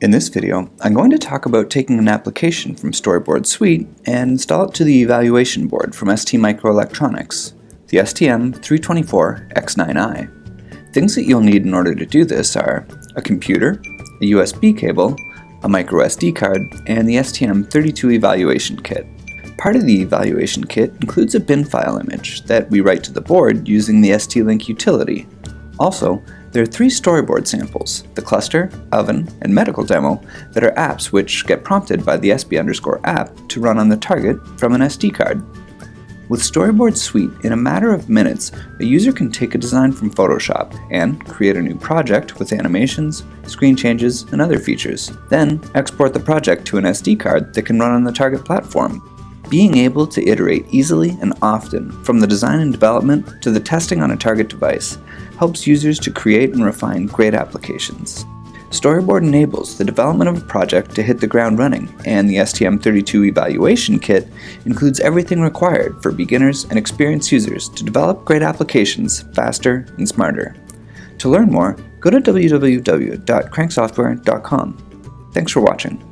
In this video, I'm going to talk about taking an application from Storyboard Suite and install it to the evaluation board from STMicroelectronics, the STM324X9i. Things that you'll need in order to do this are a computer, a USB cable, a microSD card, and the STM32 evaluation kit. Part of the evaluation kit includes a bin file image that we write to the board using the ST-Link utility. Also, there are three storyboard samples, the cluster, oven, and medical demo, that are apps which get prompted by the SB underscore app to run on the target from an SD card. With Storyboard Suite, in a matter of minutes, a user can take a design from Photoshop and create a new project with animations, screen changes, and other features. Then, export the project to an SD card that can run on the target platform. Being able to iterate easily and often from the design and development to the testing on a target device helps users to create and refine great applications. Storyboard enables the development of a project to hit the ground running, and the STM32 evaluation kit includes everything required for beginners and experienced users to develop great applications faster and smarter. To learn more, go to www.cranksoftware.com. Thanks for watching.